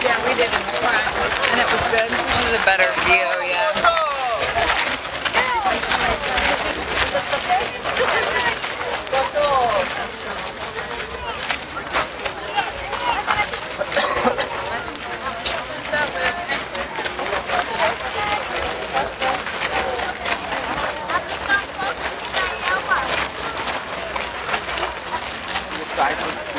Yeah, we did in front, and it was good. It was a better view, Cyprus.